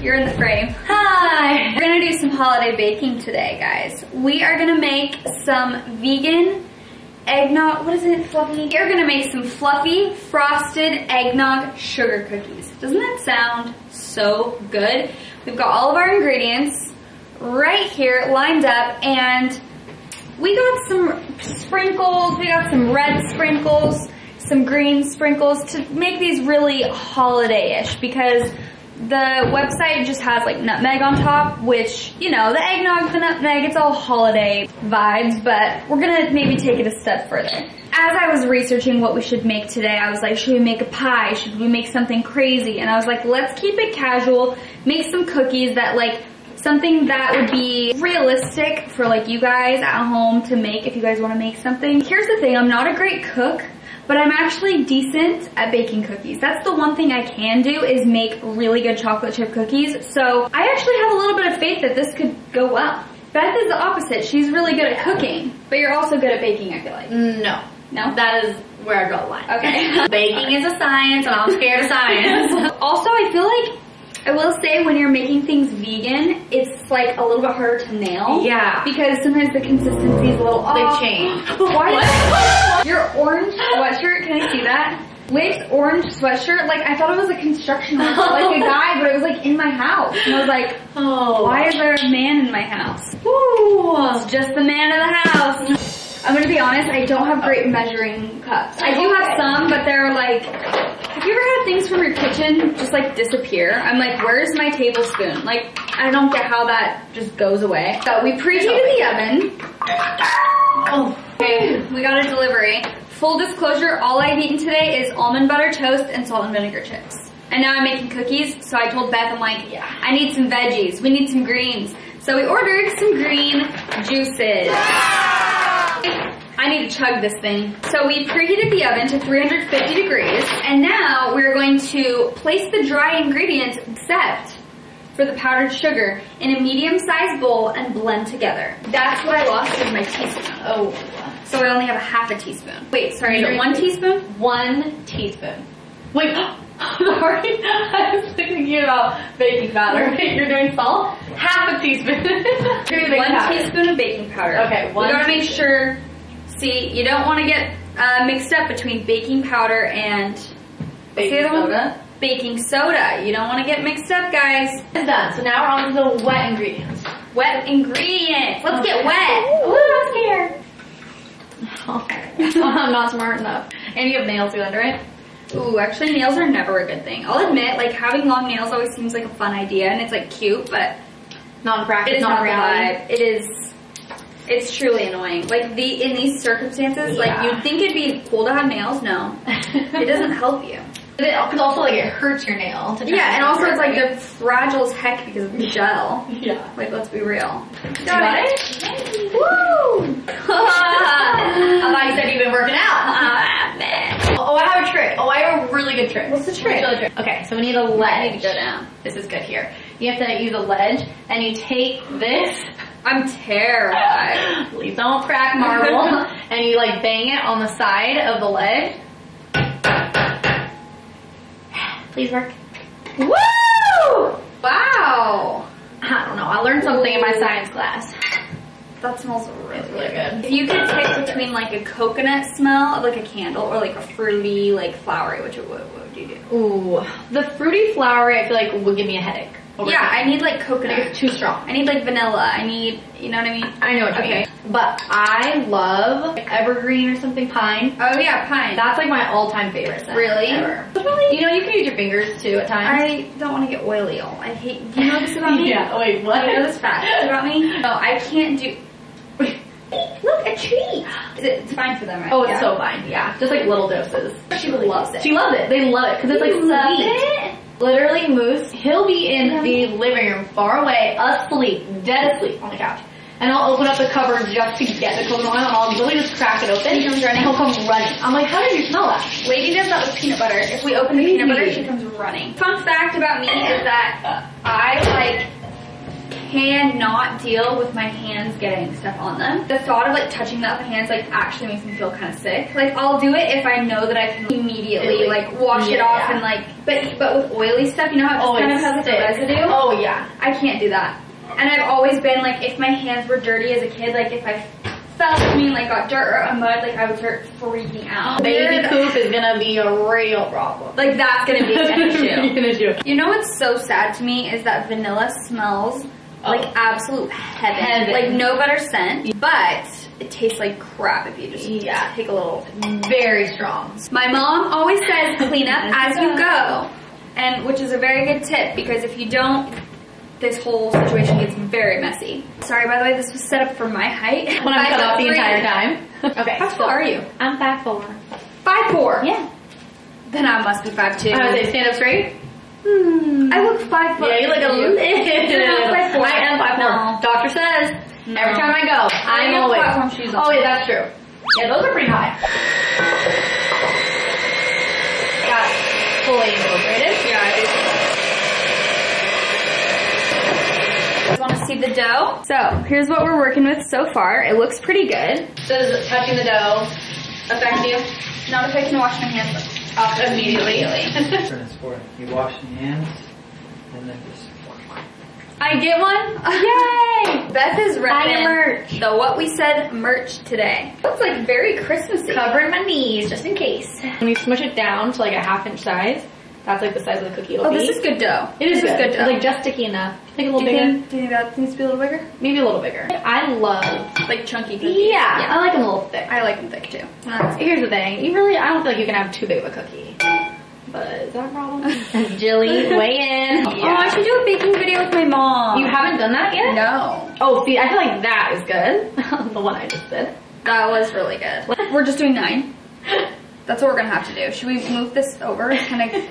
you're in the frame. Hi! We're gonna do some holiday baking today, guys. We are gonna make some vegan eggnog, what is it, fluffy? We're gonna make some fluffy frosted eggnog sugar cookies. Doesn't that sound so good? We've got all of our ingredients right here lined up and we got some sprinkles, we got some red sprinkles, some green sprinkles to make these really holiday-ish because the website just has like nutmeg on top, which, you know, the eggnog, the nutmeg, it's all holiday vibes, but we're gonna maybe take it a step further. As I was researching what we should make today, I was like, should we make a pie? Should we make something crazy? And I was like, let's keep it casual, make some cookies that like, something that would be realistic for like you guys at home to make if you guys want to make something. Here's the thing, I'm not a great cook, but I'm actually decent at baking cookies. That's the one thing I can do is make really good chocolate chip cookies. So I actually have a little bit of faith that this could go well. Beth is the opposite. She's really good at cooking, but you're also good at baking, I feel like. No. No? That is where I draw the line. Okay. Baking is a science and I'm scared of science. also, I feel like I will say when you're making things vegan, it's like a little bit harder to nail. Yeah. Because sometimes the consistency is a little off. They change. Why? What? Your orange sweatshirt, can I see that? Wick's orange sweatshirt, like I thought it was a construction worker, like a guy, but it was like in my house. And I was like, Oh. why is there a man in my house? Ooh. It's just the man of the house. I'm gonna be honest, I don't have great measuring cups. I do have some, but they're like, have you ever had things from your kitchen just like disappear? I'm like, where's my tablespoon? Like, I don't get how that just goes away. So we preheated the oven. Oh. Okay, we got a delivery. Full disclosure, all I've eaten today is almond butter toast and salt and vinegar chips. And now I'm making cookies, so I told Beth, I'm like, Yeah. I need some veggies. We need some greens. So we ordered some green juices. I need to chug this thing. So we preheated the oven to 350 degrees, and now we're going to place the dry ingredients, except for the powdered sugar, in a medium-sized bowl and blend together. That's what I lost is my teaspoon. Oh. So I only have a half a teaspoon. Wait, sorry, is it one teaspoon? One teaspoon. Wait. Sorry. I was thinking about baking powder. You're doing salt? Half a teaspoon. One powder. teaspoon of baking powder. Okay, one You gotta make sure, see, you don't wanna get uh, mixed up between baking powder and Baking the one? soda. baking soda. You don't wanna get mixed up, guys. It's done. So now we're on to the wet ingredients. Wet ingredients. Let's get wet. Ooh, I'm scared. Okay. I'm not smart enough. And you have nails too under it? Ooh, actually nails are never a good thing. I'll admit, like having long nails always seems like a fun idea and it's like cute, but Non-practice, it is not the non-reality. It is, it's truly annoying. Like the, in these circumstances, like you'd think it'd be cool to have nails. No, it doesn't help you. But it also like it hurts your nail. To Yeah, and also it's like the they're fragile as heck because of the gel. yeah. Like, let's be real. got it? Woo! I thought you said you've been working out. Man. Oh, I have a trick. Oh, I have a really good trick. What's the trick? Really trick. Okay, so we need a ledge. need to go down. This is good here. You have to use a ledge, and you take this. I'm terrified. Please don't crack marble. and you like bang it on the side of the ledge. Please work. Woo! Wow. I don't know. I learned something in my science class. That smells really, It's really good. If you could pick between like a coconut smell of like a candle or like a fruity, like flowery, which what, what would you do? Ooh, the fruity flowery I feel like would give me a headache. Over Yeah. I need like Like, coconut. it's too strong. I need like vanilla. I need, you know what I mean? I know what you Okay. mean. But I love evergreen or something pine. Oh yeah, pine. That's like my all-time favorite scent. Really? Ever. Really? You know, you can use your fingers too at times. I don't want to get oily. all. I hate. Do you know this about me? yeah. Wait, what? You know this fact about me? No, I can't do. Look, a tree. It, it's fine for them, right? Oh, it's Yeah. so fine. Yeah, just like little doses. She loves it. She loves it. They love it because it's like sweet. It? Literally, Moose, he'll be in the living room, far away, asleep, dead asleep on the couch. And I'll open up the cupboard just to get the coconut oil, and I'll literally just crack it open. He comes running. He'll come running. I'm like, how did you smell that? Lady does that with peanut butter. If we open the peanut butter, Really? she comes running. Fun fact about me is that I like cannot deal with my hands getting stuff on them. The thought of like touching the other hands like actually makes me feel kind of sick. Like I'll do it if I know that I can immediately like wash it Yeah. off and like, but but with oily stuff, you know how it kind of has like a residue. Oh yeah. I can't do that. And I've always been like, if my hands were dirty as a kid, like if I fell, I mean, like got dirt or mud, like I would start freaking out. Baby poop is gonna be a real problem. Like that's gonna be an issue. an issue. You know what's so sad to me is that vanilla smells like Oh. absolute heaven. Heaven. Like no better scent, but it tastes like crap if you just Yeah. take a little. Very strong. My mom always says clean up as you go, and which is a very good tip because if you don't, this whole situation gets very messy. Sorry, by the way, this was set up for my height. When I'm cut off the entire time. Okay. How tall are you? I'm five four. Five four. Yeah. Then I must be five two. I would say stand up straight. Hmm. I look five foot. Yeah, you look a little. You're five four. I am five four. No. Doctor says No. every time I go, I'm have always. platform shoes on. Oh yeah, that's true. Yeah, those are pretty high. Got it. fully incorporated. Yeah, I do. Want to see the dough? So here's what we're working with so far. It looks pretty good. Does touching the dough affect you? Not if I can wash my hands off immediately. difference for it. You wash your hands and then just I get one. Yay! Beth is repping merch. the what we said merch today. Looks like very Christmassy. Covering my knees just in case. When you smush it down to like a half inch size, that's like the size of the cookie Oh, be. this is good dough. It is this good. is good dough. It's like just sticky enough. It a do, little you bigger. think, do you think that needs to be a little bigger? Maybe a little bigger. I love. Like chunky cookies. Yeah, I like them a little thick. I like them thick too. Here's the thing. You really, I don't feel like you can have too big of a cookie. But is that a problem? Jilly, weigh in. Oh, I should do a baking video with my mom. You haven't done that yet? No. Oh, see, I feel like that is good. the one I just did. That was really good. We're just doing nine. That's what we're gonna have to do. Should we move this over? It's kind of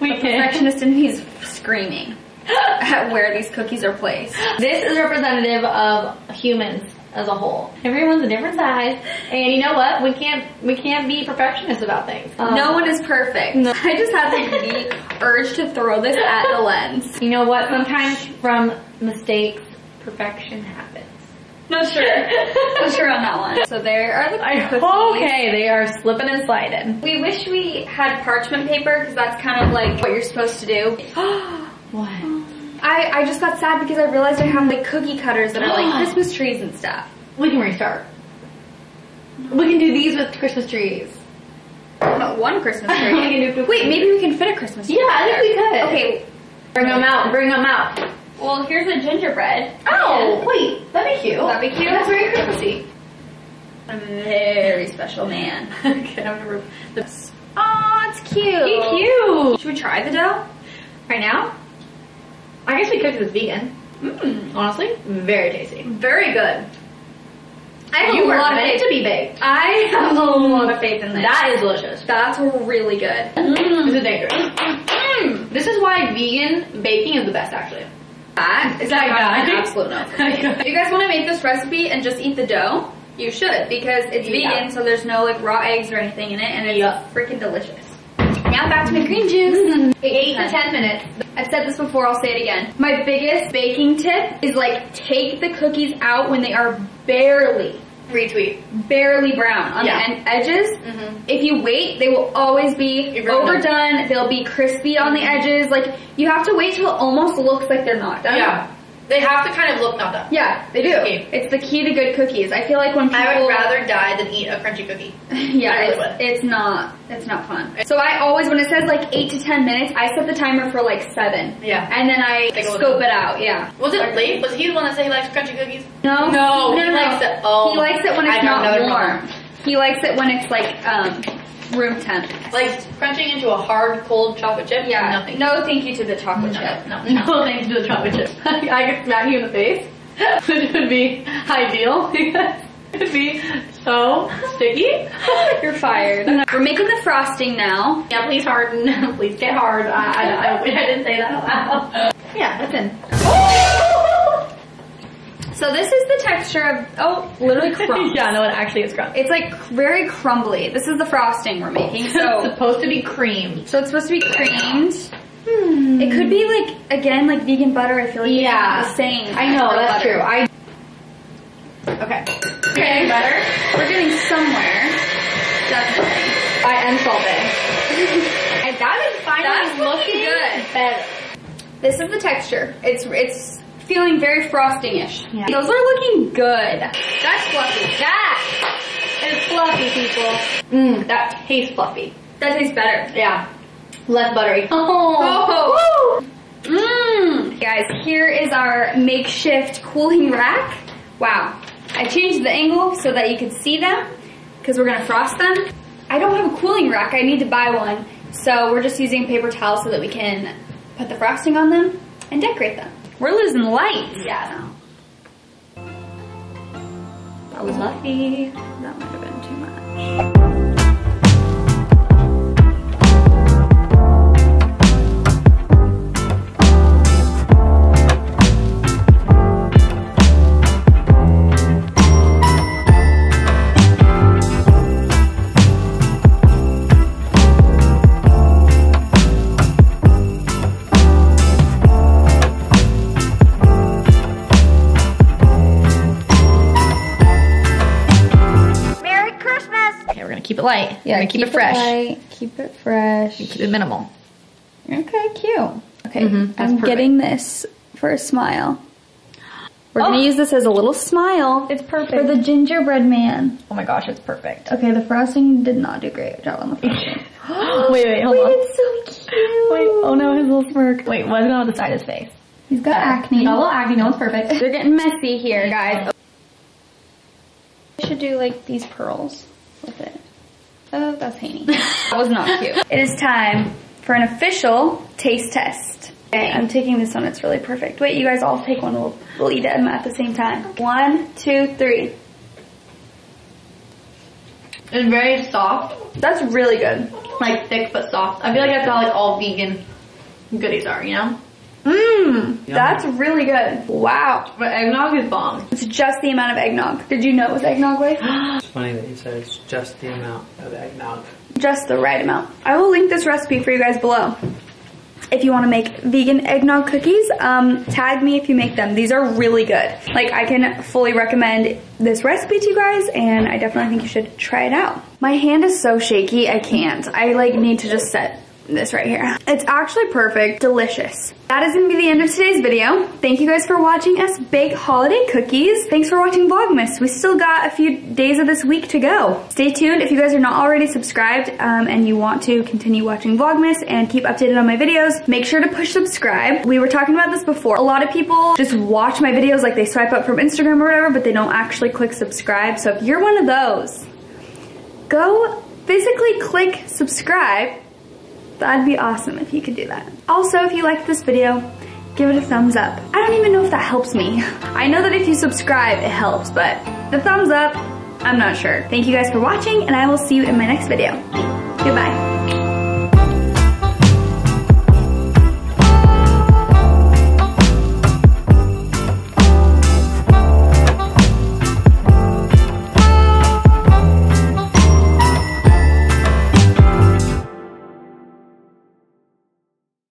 We the perfectionist in me is screaming at where these cookies are placed. This is representative of humans as a whole. Everyone's a different size, and you know what? We can't we can't be perfectionists about things. Um, no one is perfect. No. I just have the urge to throw this at the lens. You know what? Sometimes from mistakes, perfection happens. Not sure. Not sure on that one. So there are the cookies. Okay, they are slipping and sliding. We wish we had parchment paper because that's kind of like what you're supposed to do. What? I, I just got sad because I realized I have like cookie cutters that are like Christmas trees and stuff. We can restart. We can do these with Christmas trees. Not one Christmas tree. Wait, maybe we can fit a Christmas tree. Yeah, I think we could. Okay. Bring them out. Bring them out. Well, here's a gingerbread. Oh, wait, that'd be cute. That'd be cute. That's very Christmassy. A very special man. okay, I'm gonna remove This. Oh, it's cute. Be cute. Should we try the dough? Right now, I guess we cooked this vegan. Mmm. Honestly, very tasty. Very good. I have You a lot of faith. to be baked. I have a lot of faith in this. That is delicious. That's really good. Mm. This is dangerous. Mm, mm, mm. This is why vegan baking is the best, actually. That is got an absolute no. If you guys want to make this recipe and just eat the dough, you should because it's Yeah. vegan, so there's no like raw eggs or anything in it, and it's Yeah. freaking delicious. Now back to my green juice. Eight to ten minutes. I've said this before, I'll say it again. My biggest baking tip is like take the cookies out when they are barely, Retweet. barely brown on Yeah. the end edges. Mhm. If you wait, they will always be overdone. They'll be crispy on the edges. Like you have to wait till it almost looks like they're not done. Yeah. They have to kind of look not done. Yeah, they do. Key. It's the key to good cookies. I feel like when people I would rather die than eat a crunchy cookie. yeah, really it's, it's not it's not fun. So I always when it says like eight to ten minutes, I set the timer for like seven. Yeah. And then I scope it out. Yeah. Was it late? Was he the one that said he likes crunchy cookies? No. No, no, he no, no. likes it- oh, he likes it when it's not warm. problem. He likes it when it's like um room temp. Like crunching into a hard, cold chocolate chip? Yeah. Nothing. No, thank you to the chocolate No, chip. no, no, no thanks to the chocolate chip. I could smack you in the face, which would be ideal because it would be so sticky. You're fired. We're making the frosting now. Yeah, please harden. please get hard. I, I, I, I didn't say that out loud. Yeah, that's in. So this is the texture of oh, literally crumbs. yeah, no, it actually is crunch. It's like very crumbly. This is the frosting we're making. it's So supposed to be creamed. so it's supposed to be creamed. Hmm. It could be like again like vegan butter. I feel like Yeah. it's the same. I know, that's butter. true. I. Okay. Okay, butter. We're getting somewhere. Definitely. I am salty. and that is finally That's looking looking good. better. This is the texture. It's it's feeling very frosting-ish. Yeah. Those are looking good. That's fluffy. That is fluffy, people. Mmm, that tastes fluffy. That tastes better. Yeah. Less buttery. Oh. oh. Mmm. Guys, here is our makeshift cooling rack. Wow. I changed the angle so that you could see them because we're gonna frost them. I don't have a cooling rack. I need to buy one. So we're just using paper towels so that we can put the frosting on them and decorate them. We're losing light. Yeah. That was lucky. That might have been too much. We're gonna keep it light. keep, it fresh. light, keep it fresh. Keep it minimal. Okay, cute. Okay, Mhm, I'm perfect. getting this for a smile. We're Oh. gonna use this as a little smile. It's perfect. For the gingerbread man. Oh my gosh, it's perfect. Okay, the frosting did not do great job on the frosting. wait, wait, hold Wait, on. it's so cute. Wait, oh no, his little smirk. Wait, what's going on with the side of his face? He's got acne. Got a little acne, no one's perfect. They're getting messy here, guys. I should do like these pearls with it. Oh, that's Haney. that was not cute. It is time for an official taste test. Okay, I'm taking this one. It's really perfect. Wait, you guys all take one. We'll, we'll eat them at the same time. One, two, three. It's very soft, That's really good. like thick but soft. I feel like that's how like all vegan goodies are, you know? Mmm, that's really good. Wow. But eggnog is bomb. It's just the amount of eggnog. Did you know it was eggnog, Wade? It's funny that you said it's just the amount of eggnog. just the right amount. I will link this recipe for you guys below. If you want to make vegan eggnog cookies, um, tag me if you make them. These are really good. Like I can fully recommend this recipe to you guys and I definitely think you should try it out. My hand is so shaky, I can't. I like need to just set this right here. It's actually perfect, delicious. That is gonna be the end of today's video. Thank you guys for watching us bake holiday cookies. Thanks for watching Vlogmas. We still got a few days of this week to go. Stay tuned if you guys are not already subscribed um, and you want to continue watching Vlogmas and keep updated on my videos. Make sure to push subscribe. We were talking about this before. A lot of people just watch my videos like they swipe up from Instagram or whatever, but they don't actually click subscribe. So if you're one of those, go physically click subscribe That'd be awesome if you could do that. Also, if you liked this video, give it a thumbs up. I don't even know if that helps me. I know that if you subscribe, it helps, but the thumbs up, I'm not sure. Thank you guys for watching, and I will see you in my next video. Goodbye.